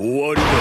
終わりだ